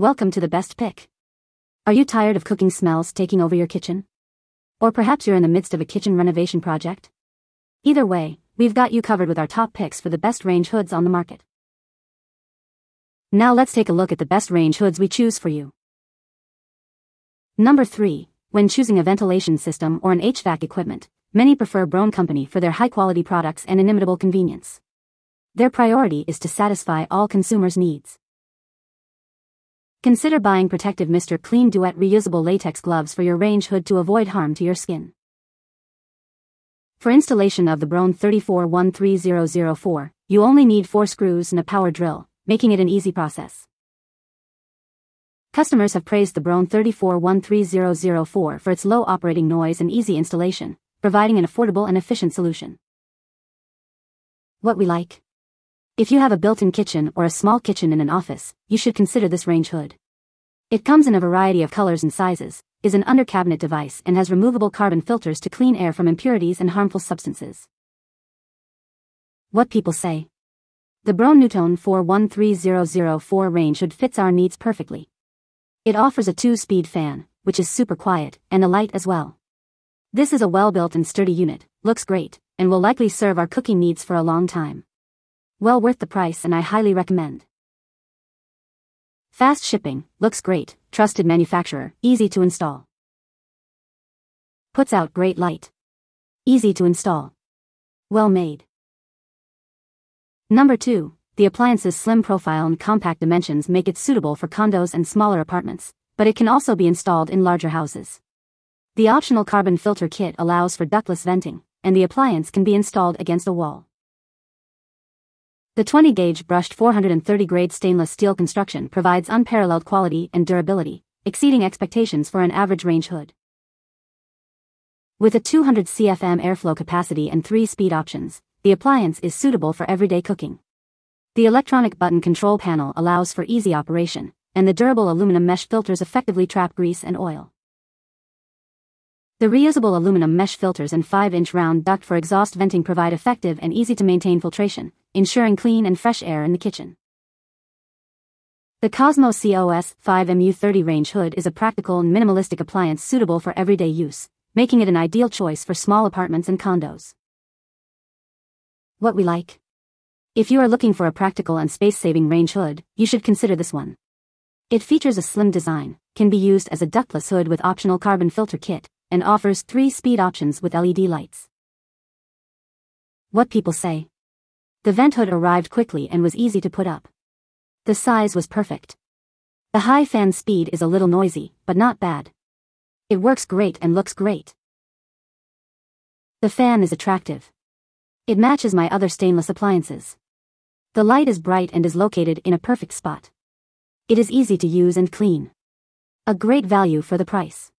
Welcome to the best pick. Are you tired of cooking smells taking over your kitchen? Or perhaps you're in the midst of a kitchen renovation project? Either way, we've got you covered with our top picks for the best range hoods on the market. Now let's take a look at the best range hoods we choose for you. Number 3. When choosing a ventilation system or an HVAC equipment, many prefer Broan Company for their high-quality products and inimitable convenience. Their priority is to satisfy all consumers' needs. Consider buying protective Mr. Clean Duet reusable latex gloves for your range hood to avoid harm to your skin. For installation of the Broan 3413004, you only need 4 screws and a power drill, making it an easy process. Customers have praised the Broan 3413004 for its low operating noise and easy installation, providing an affordable and efficient solution. What we like. If you have a built-in kitchen or a small kitchen in an office, you should consider this range hood. It comes in a variety of colors and sizes, is an under-cabinet device and has removable carbon filters to clean air from impurities and harmful substances. What people say. The Broan NuTone 413004 range hood fits our needs perfectly. It offers a two-speed fan, which is super quiet, and a light as well. This is a well-built and sturdy unit, looks great, and will likely serve our cooking needs for a long time. Well worth the price and I highly recommend. Fast shipping, looks great, trusted manufacturer, easy to install. Puts out great light. Easy to install. Well made. Number 2. The appliance's slim profile and compact dimensions make it suitable for condos and smaller apartments, but it can also be installed in larger houses. The optional carbon filter kit allows for ductless venting, and the appliance can be installed against a wall. The 20-gauge brushed 430-grade stainless steel construction provides unparalleled quality and durability, exceeding expectations for an average range hood. With a 200 CFM airflow capacity and three speed options, the appliance is suitable for everyday cooking. The electronic button control panel allows for easy operation, and the durable aluminum mesh filters effectively trap grease and oil. The reusable aluminum mesh filters and 5-inch round duct for exhaust venting provide effective and easy-to-maintain filtration, ensuring clean and fresh air in the kitchen. The Cosmo COS 5MU30 range hood is a practical and minimalistic appliance suitable for everyday use, making it an ideal choice for small apartments and condos. What we like. If you are looking for a practical and space-saving range hood, you should consider this one. It features a slim design, can be used as a ductless hood with optional carbon filter kit, and offers three speed options with LED lights. What people say. The vent hood arrived quickly and was easy to put up. The size was perfect. The high fan speed is a little noisy, but not bad. It works great and looks great. The fan is attractive. It matches my other stainless appliances. The light is bright and is located in a perfect spot. It is easy to use and clean. A great value for the price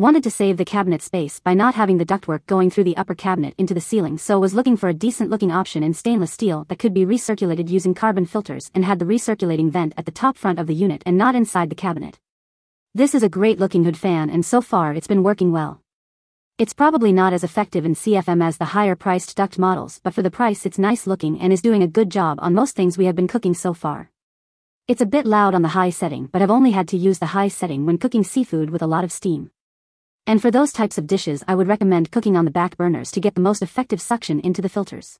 wanted to save the cabinet space by not having the ductwork going through the upper cabinet into the ceiling so was looking for a decent looking option in stainless steel that could be recirculated using carbon filters and had the recirculating vent at the top front of the unit and not inside the cabinet. This is a great looking hood fan and so far it's been working well. It's probably not as effective in CFM as the higher priced duct models but for the price it's nice looking and is doing a good job on most things we have been cooking so far. It's a bit loud on the high setting but I've only had to use the high setting when cooking seafood with a lot of steam. And for those types of dishes I would recommend cooking on the back burners to get the most effective suction into the filters.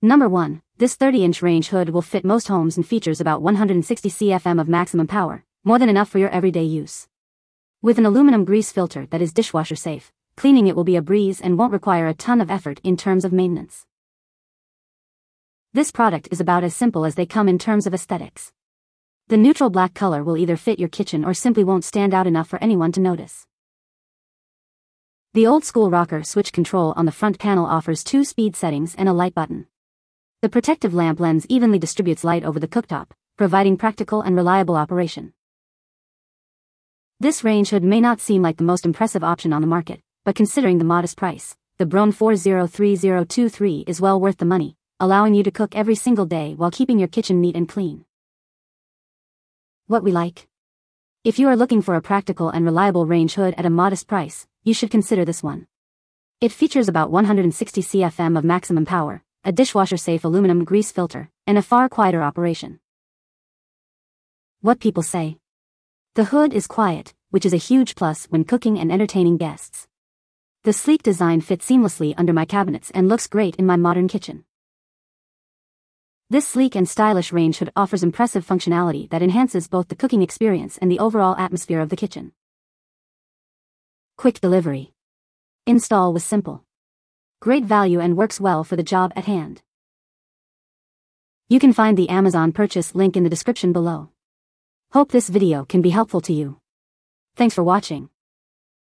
Number 1. This 30-inch range hood will fit most homes and features about 160 CFM of maximum power, more than enough for your everyday use. With an aluminum grease filter that is dishwasher safe, cleaning it will be a breeze and won't require a ton of effort in terms of maintenance. This product is about as simple as they come in terms of aesthetics. The neutral black color will either fit your kitchen or simply won't stand out enough for anyone to notice. The old-school rocker switch control on the front panel offers two speed settings and a light button. The protective lamp lens evenly distributes light over the cooktop, providing practical and reliable operation. This range hood may not seem like the most impressive option on the market, but considering the modest price, the Broan 403023 is well worth the money, allowing you to cook every single day while keeping your kitchen neat and clean what we like. If you are looking for a practical and reliable range hood at a modest price, you should consider this one. It features about 160 CFM of maximum power, a dishwasher-safe aluminum grease filter, and a far quieter operation. What people say. The hood is quiet, which is a huge plus when cooking and entertaining guests. The sleek design fits seamlessly under my cabinets and looks great in my modern kitchen. This sleek and stylish range hood offers impressive functionality that enhances both the cooking experience and the overall atmosphere of the kitchen. Quick delivery. Install was simple. Great value and works well for the job at hand. You can find the Amazon purchase link in the description below. Hope this video can be helpful to you. Thanks for watching.